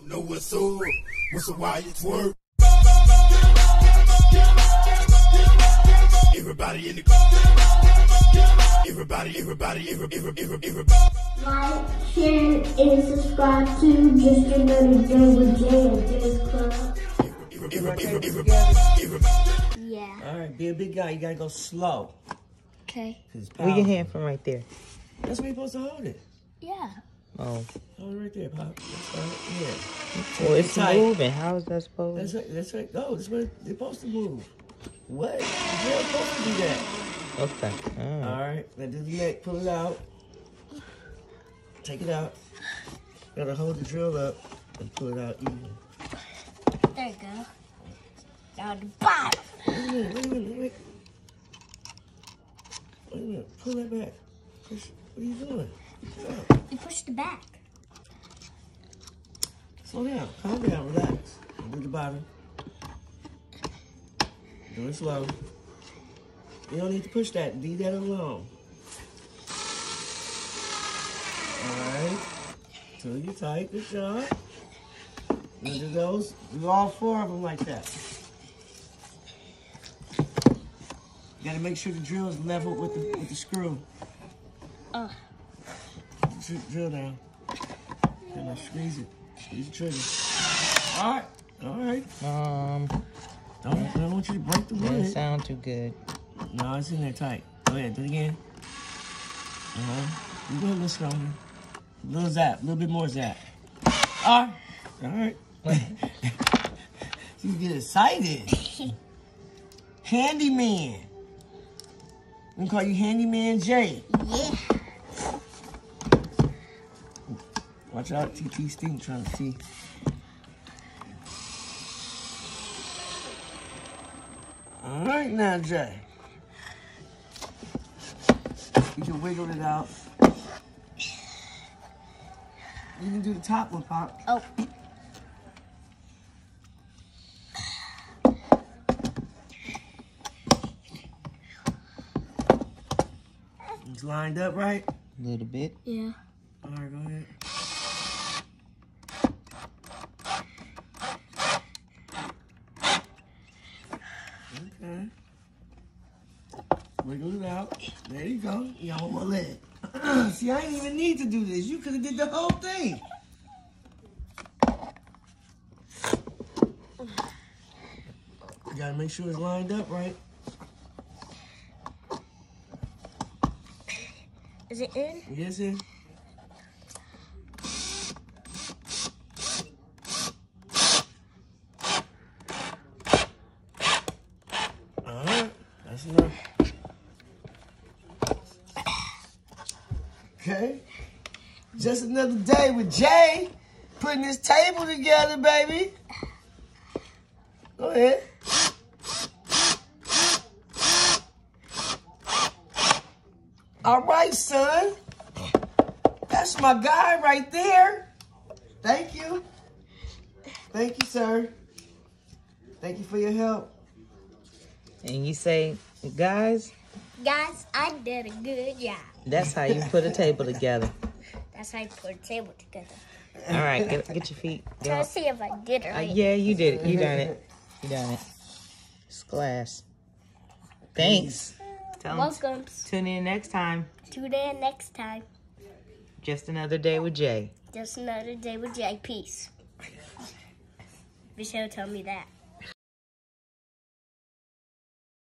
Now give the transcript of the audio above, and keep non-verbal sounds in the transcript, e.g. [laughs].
up, know what's up. What's a why it's work? Everybody in the Everybody, everybody, everybody, everybody, everybody. Like, share, and subscribe to Just Another Day with Jay at Jay's Club. Everybody, everybody, everybody. Yeah. All right, be a big guy. You gotta go slow. Okay. 'cause it's Where your hand from right there? That's where you're supposed to hold it. Yeah. Oh, Hold it right there, Pop. That's right. Yeah. well, it's tight. moving. How is that supposed? That's right. That's right. No, that's where they're supposed to move. What? You're supposed to do that. Okay. Oh. All All right. right. Now do the neck. Pull it out. Take it out. Gotta hold the drill up and pull it out even. There you go. Down the bottom. Wait a minute. Wait a minute. Wait. Wait a minute. Pull that back. What are you doing? You push the back. Slow down. Calm down. Relax. Do the bottom. Do it slow. You don't need to push that. Leave that alone. Alright. Till you tight. Good job. Now do those. Do all four of them like that. You gotta make sure the drill is level with the with the screw. Uh. Dr- Drill down. And I squeeze it. Squeeze the trigger. Alright. Alright. Um, Don't, I don't want you to break the wood. doesn't sound too good. No, it's in there tight. Go ahead, do it again. Uh-huh. You go a little stronger. A little zap, a little bit more zap. All right. All right. you [laughs] get excited. [laughs] Handyman. We call you Handyman Jay. Yeah. Watch out, TT Stink trying to see. All right now, Jay. You can wiggle it out. You can do the top one, Pop. Oh. It's lined up right. A little bit. Yeah. All right, go ahead. Okay. Wiggle it out. There you go. You on my leg. [clears throat] See, I didn't even need to do this. You could have did the whole thing. You gotta make sure it's lined up right. Is it in? Yes, sir. Alright, that's enough. Okay. Just another day with Jay putting this table together, baby. Go ahead. All right, son. That's my guy right there. Thank you. Thank you, sir. Thank you for your help. And you say, guys, Guys, I did a good job. that's how you put a table together. That's how you put a table together. All right, get, get your feet. [laughs] Try to see if I did it Uh, yeah, you did it. You done it. You done it. It's glass. Thanks. Tell Welcome. tune in next time. Tune in next time. Just another day with Jay. Just another day with Jay. Peace. Michelle, tell me that.